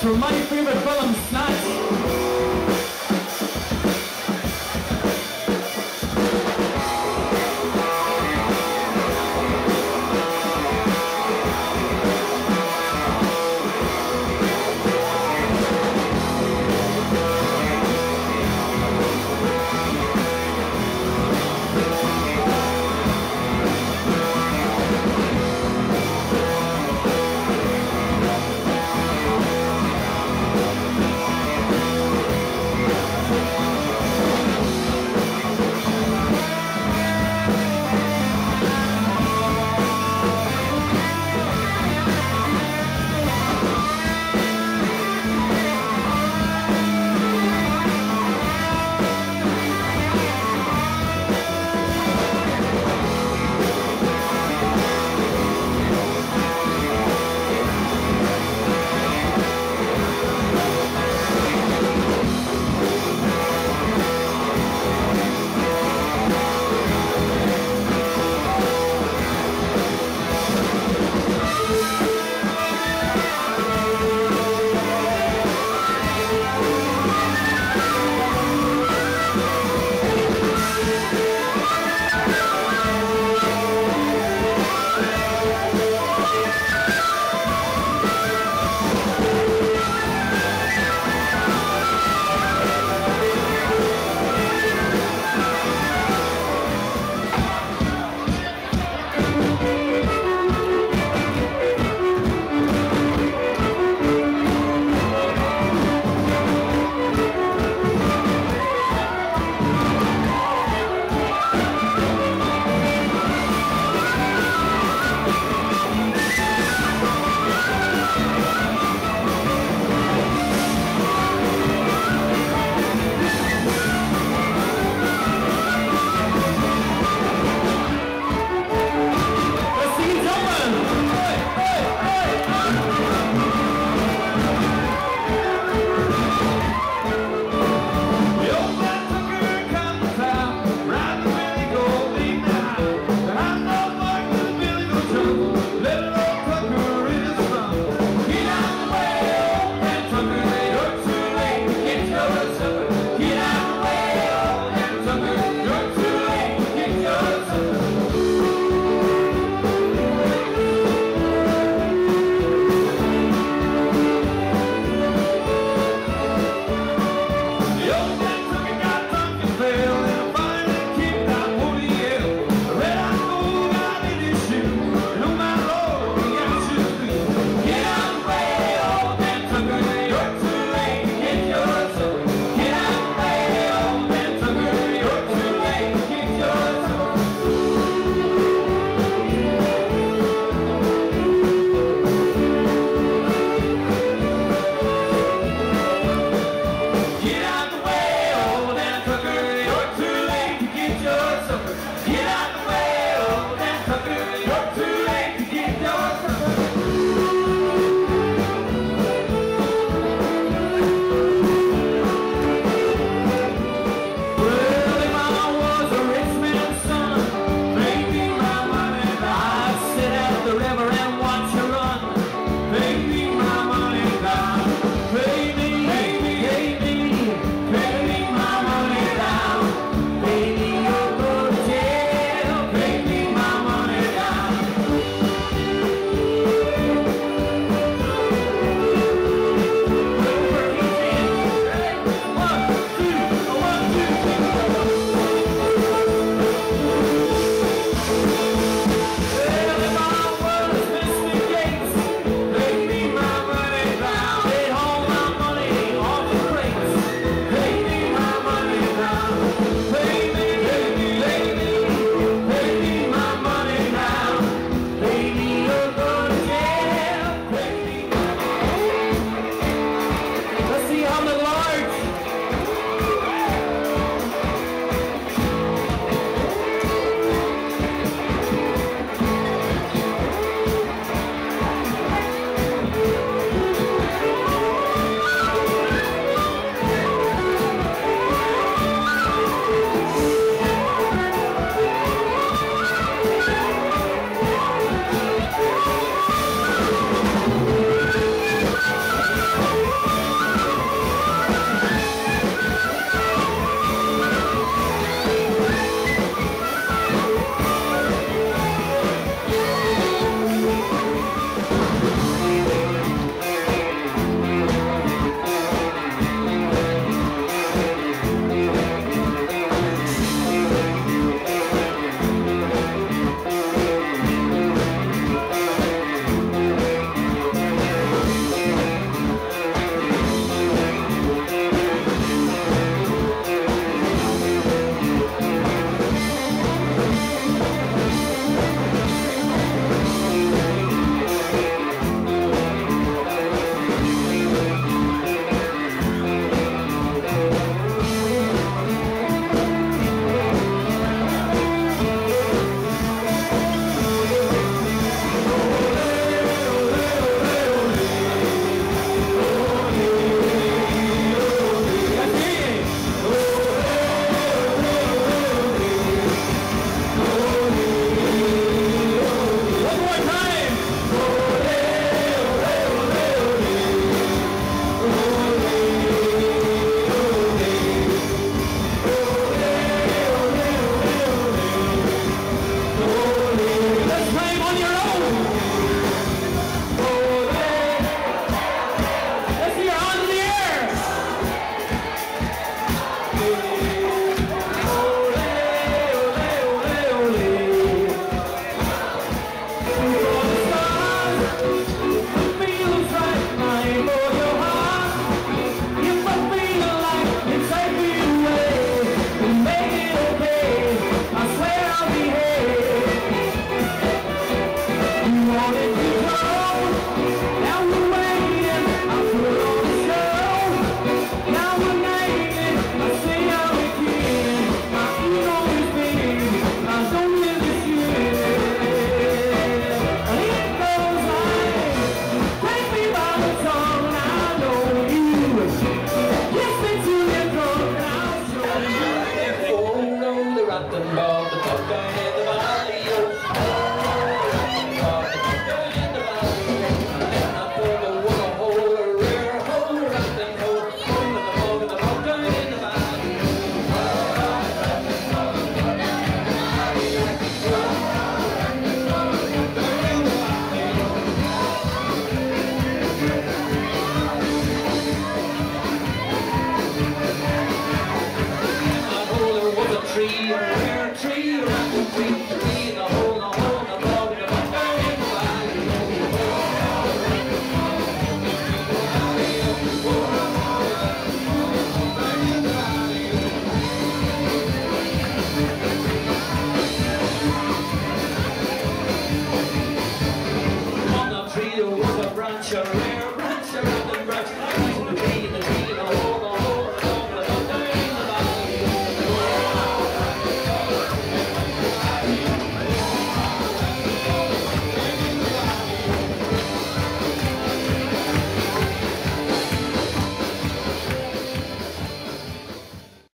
From my favorite films,